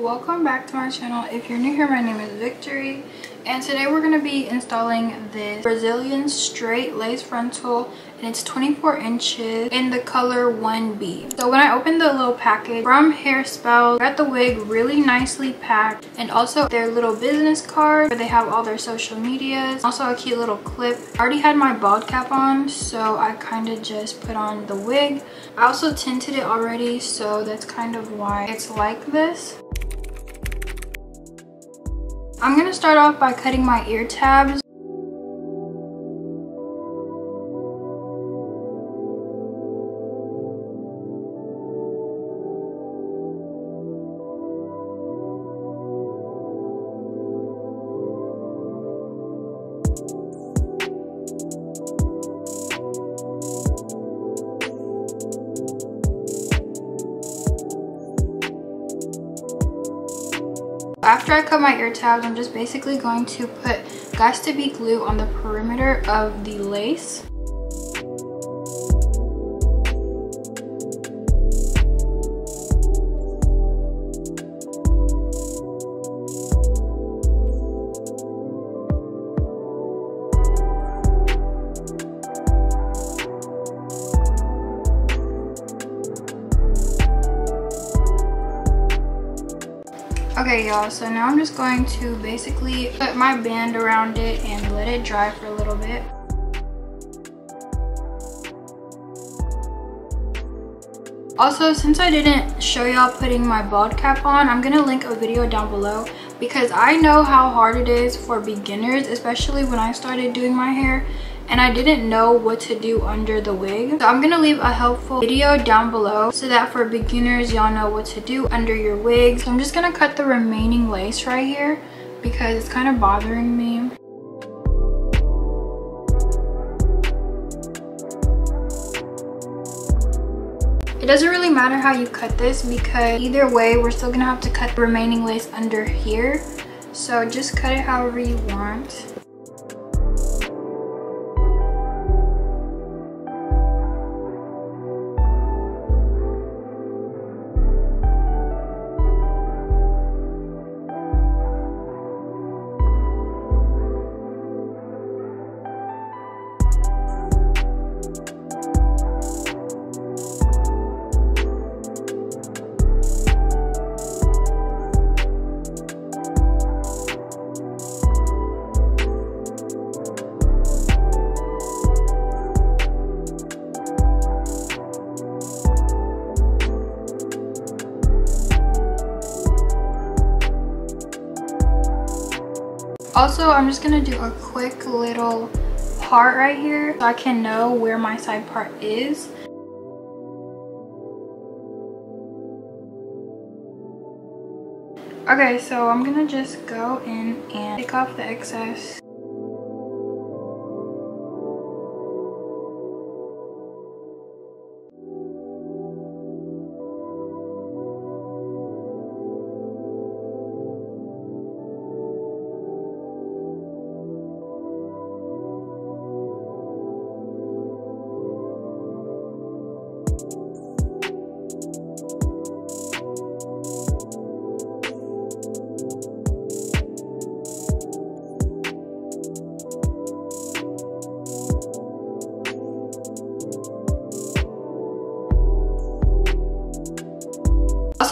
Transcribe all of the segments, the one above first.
welcome back to my channel. If you're new here my name is victory and today we're going to be installing this brazilian straight lace frontal and it's 24 inches in the color 1b so when i opened the little package from hairspell got the wig really nicely packed and also their little business card where they have all their social medias also a cute little clip. I already had my bald cap on so i kind of just put on the wig. I also tinted it already so that's kind of why it's like this I'm gonna start off by cutting my ear tabs. After I cut my ear tabs, I'm just basically going to put Got2b glue on the perimeter of the lace. Okay y'all, so now I'm just going to basically put my band around it and let it dry for a little bit. Also, since I didn't show y'all putting my bald cap on, I'm gonna link a video down below because I know how hard it is for beginners, especially when I started doing my hair and I didn't know what to do under the wig. So I'm gonna leave a helpful video down below so that for beginners, y'all know what to do under your wig. So I'm just gonna cut the remaining lace right here because it's kind of bothering me. It doesn't really matter how you cut this because either way, we're still gonna have to cut the remaining lace under here. So just cut it however you want. Also, I'm just gonna do a quick little part right here so I can know where my side part is. Okay, so I'm gonna just go in and take off the excess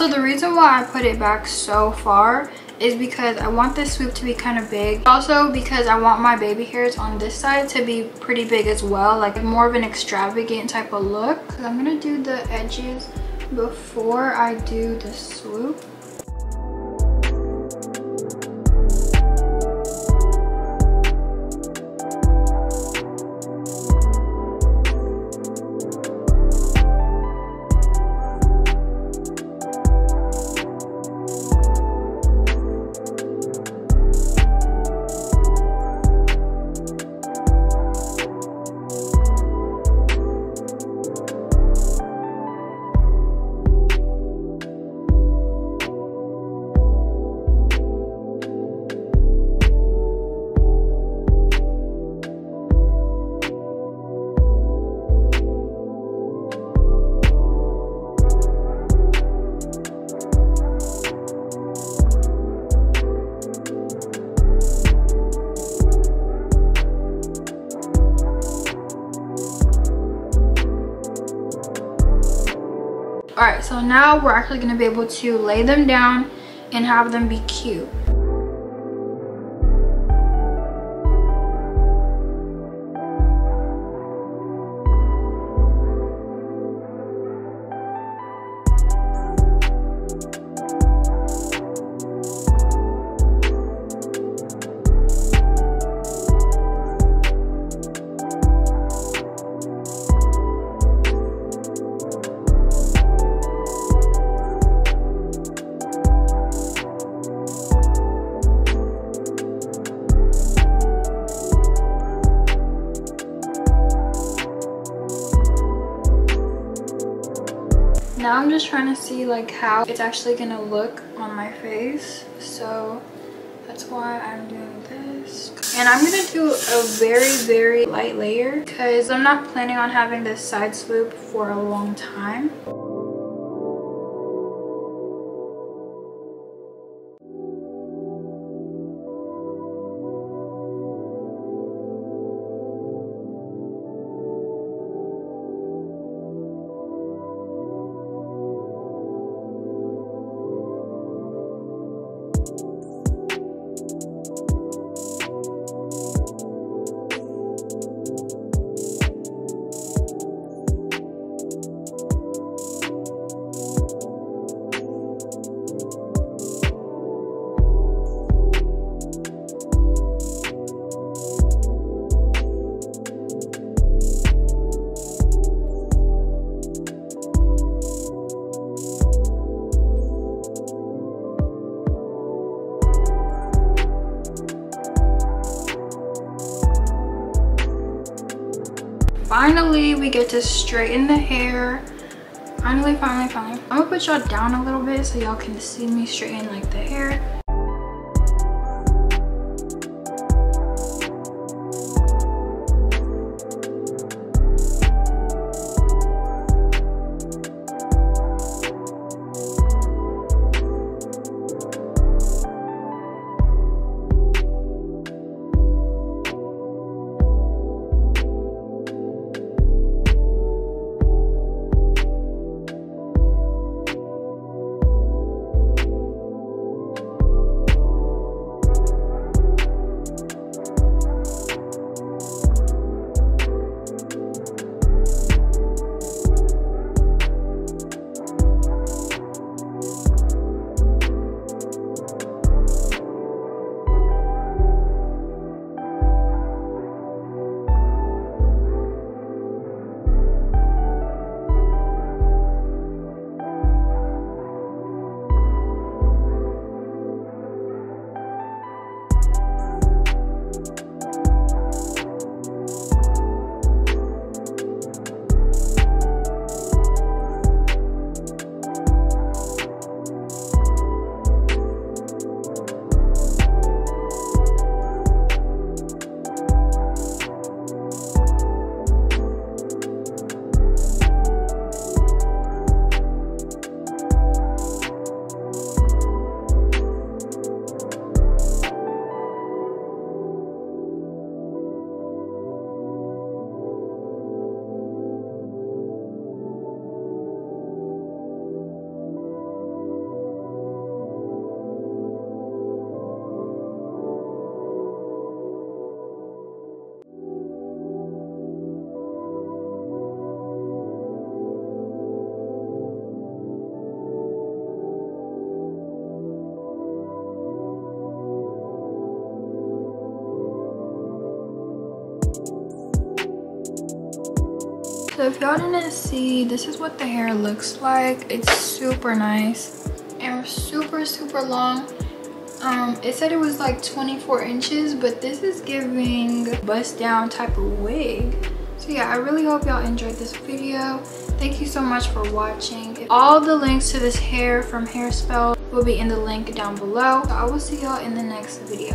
Also, the reason why I put it back so far is because I want this swoop to be kind of big. Also because I want my baby hairs on this side to be pretty big as well. Like more of an extravagant type of look. I'm going to do the edges before I do the swoop. Alright, so now we're actually going to be able to lay them down and have them be cute. I'm just trying to see like how it's actually gonna look on my face. So that's why i'm doing this. And i'm gonna do a very very light layer because i'm not planning on having this side swoop for a long time finally we get to straighten the hair. Finally finally finally. I'm gonna put y'all down a little bit so y'all can see me straighten like the hair so if y'all didn't see this is what the hair looks like. It's super nice and super super long. Um it said it was like 24 inches but this is giving bust down type of wig. So yeah i really hope y'all enjoyed this video. Thank you so much for watching. All the links to this hair from hairspell will be in the link down below. So i will see y'all in the next video